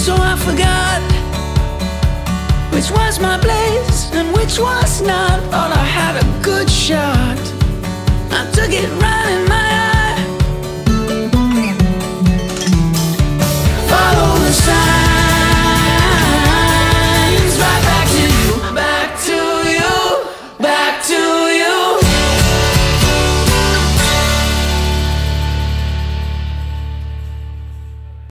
so I forgot which was my place and which was not. All I had a good shot. I took it right in my.